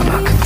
stomach.